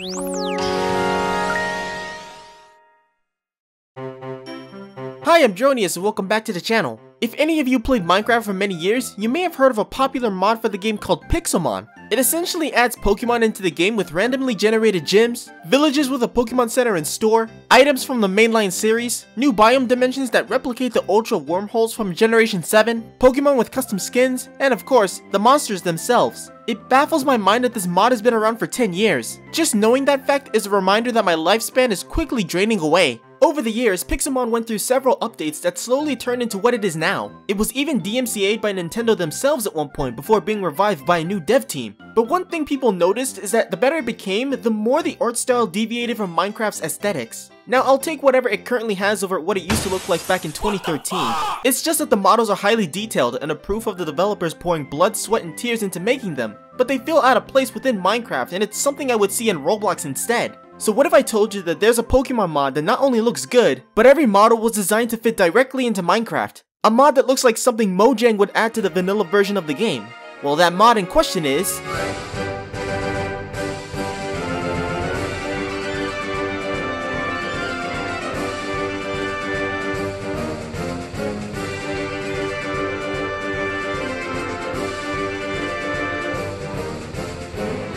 Hi, I'm Dhroneis and welcome back to the channel. If any of you played Minecraft for many years, you may have heard of a popular mod for the game called Pixelmon. It essentially adds Pokemon into the game with randomly generated gyms, villages with a Pokemon Center and store, items from the mainline series, new biome dimensions that replicate the Ultra wormholes from Generation 7, Pokemon with custom skins, and of course, the monsters themselves. It baffles my mind that this mod has been around for 10 years. Just knowing that fact is a reminder that my lifespan is quickly draining away. Over the years, Pixelmon went through several updates that slowly turned into what it is now. It was even DMCA'd by Nintendo themselves at one point before being revived by a new dev team. But one thing people noticed is that the better it became, the more the art style deviated from Minecraft's aesthetics. Now I'll take whatever it currently has over what it used to look like back in 2013. It's just that the models are highly detailed and a proof of the developers pouring blood, sweat, and tears into making them. But they feel out of place within Minecraft and it's something I would see in Roblox instead. So what if I told you that there's a Pokemon mod that not only looks good, but every model was designed to fit directly into Minecraft? A mod that looks like something Mojang would add to the vanilla version of the game. Well that mod in question is...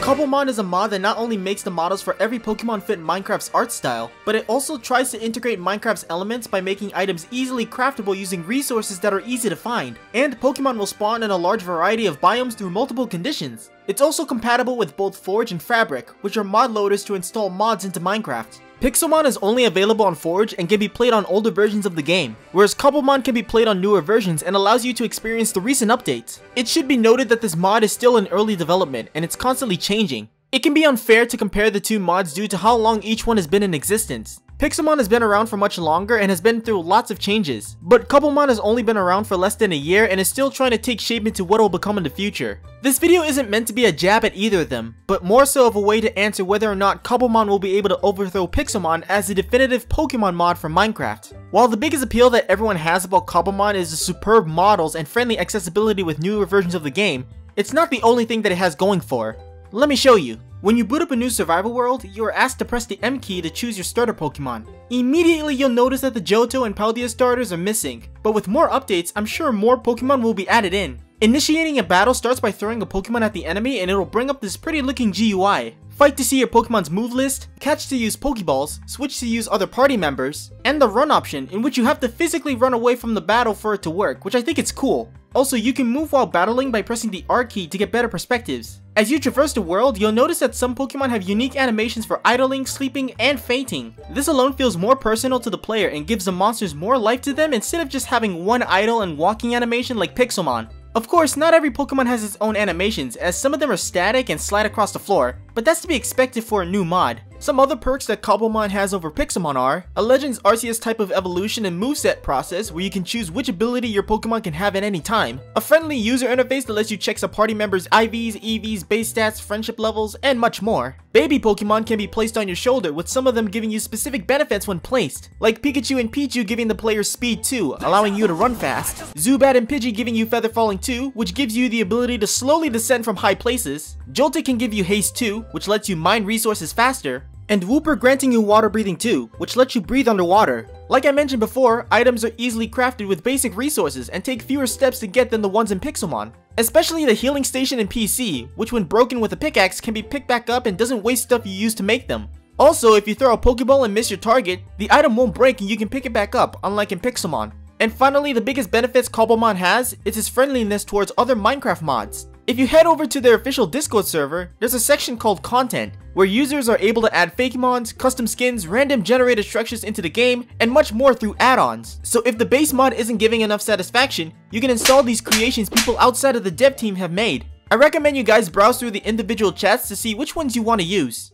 Cobblemon is a mod that not only makes the models for every Pokemon fit Minecraft's art style, but it also tries to integrate Minecraft's elements by making items easily craftable using resources that are easy to find, and Pokemon will spawn in a large variety of biomes through multiple conditions. It's also compatible with both Forge and Fabric, which are mod loaders to install mods into Minecraft. Pixelmon is only available on Forge and can be played on older versions of the game, whereas Cobblemon can be played on newer versions and allows you to experience the recent updates. It should be noted that this mod is still in early development and it's constantly changing. It can be unfair to compare the two mods due to how long each one has been in existence. Pixelmon has been around for much longer and has been through lots of changes, but Cobblemon has only been around for less than a year and is still trying to take shape into what will become in the future. This video isn't meant to be a jab at either of them, but more so of a way to answer whether or not Cobblemon will be able to overthrow Pixelmon as the definitive Pokemon mod for Minecraft. While the biggest appeal that everyone has about Cobblemon is the superb models and friendly accessibility with newer versions of the game, it's not the only thing that it has going for. Let me show you. When you boot up a new survival world, you are asked to press the M key to choose your starter Pokemon. Immediately you'll notice that the Johto and Paldea starters are missing, but with more updates, I'm sure more Pokemon will be added in. Initiating a battle starts by throwing a Pokemon at the enemy and it'll bring up this pretty looking GUI. Fight to see your Pokemon's move list, catch to use Pokeballs, switch to use other party members, and the run option in which you have to physically run away from the battle for it to work, which I think is cool. Also, you can move while battling by pressing the R key to get better perspectives. As you traverse the world, you'll notice that some Pokemon have unique animations for idling, sleeping, and fainting. This alone feels more personal to the player and gives the monsters more life to them instead of just having one idle and walking animation like Pixelmon. Of course, not every Pokemon has its own animations, as some of them are static and slide across the floor, but that's to be expected for a new mod. Some other perks that Cobblemon has over Pixelmon are a Legends Arceus type of evolution and moveset process where you can choose which ability your Pokemon can have at any time, a friendly user interface that lets you check a party member's IVs, EVs, base stats, friendship levels, and much more. Baby Pokemon can be placed on your shoulder with some of them giving you specific benefits when placed, like Pikachu and Pichu giving the player speed 2, allowing you to run fast, Zubat and Pidgey giving you Feather Falling 2, which gives you the ability to slowly descend from high places, Joltik can give you Haste 2, which lets you mine resources faster, and Wooper granting you water breathing too, which lets you breathe underwater. Like I mentioned before, items are easily crafted with basic resources and take fewer steps to get than the ones in Pixelmon. Especially the healing station in PC, which when broken with a pickaxe can be picked back up and doesn't waste stuff you use to make them. Also, if you throw a Pokeball and miss your target, the item won't break and you can pick it back up, unlike in Pixelmon. And finally, the biggest benefits Cobblemon has is his friendliness towards other Minecraft mods. If you head over to their official Discord server, there's a section called Content, where users are able to add Fakemons, custom skins, random generated structures into the game, and much more through add-ons. So if the base mod isn't giving enough satisfaction, you can install these creations people outside of the dev team have made. I recommend you guys browse through the individual chats to see which ones you want to use.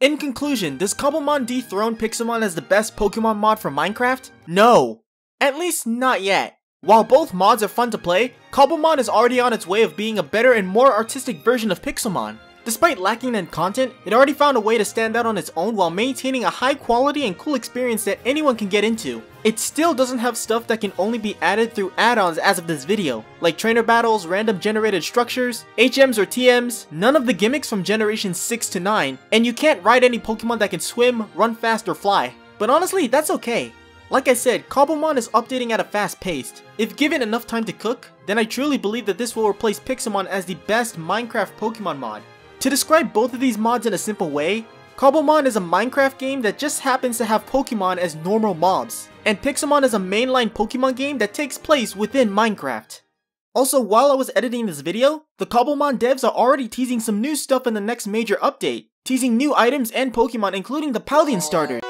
In conclusion, does Cobblemon dethrone Pixelmon as the best Pokemon mod for Minecraft? No. At least not yet. While both mods are fun to play, Cobblemon is already on its way of being a better and more artistic version of Pixelmon. Despite lacking in content, it already found a way to stand out on its own while maintaining a high quality and cool experience that anyone can get into. It still doesn't have stuff that can only be added through add-ons as of this video, like trainer battles, random generated structures, HMs or TMs, none of the gimmicks from generation 6 to 9, and you can't ride any Pokemon that can swim, run fast, or fly. But honestly, that's okay. Like I said, Cobblemon is updating at a fast pace. If given enough time to cook, then I truly believe that this will replace Pixelmon as the best Minecraft Pokemon mod. To describe both of these mods in a simple way, Cobblemon is a Minecraft game that just happens to have Pokemon as normal mobs, and Pixelmon is a mainline Pokemon game that takes place within Minecraft. Also, while I was editing this video, the Cobblemon devs are already teasing some new stuff in the next major update, teasing new items and Pokemon including the Paldean starter.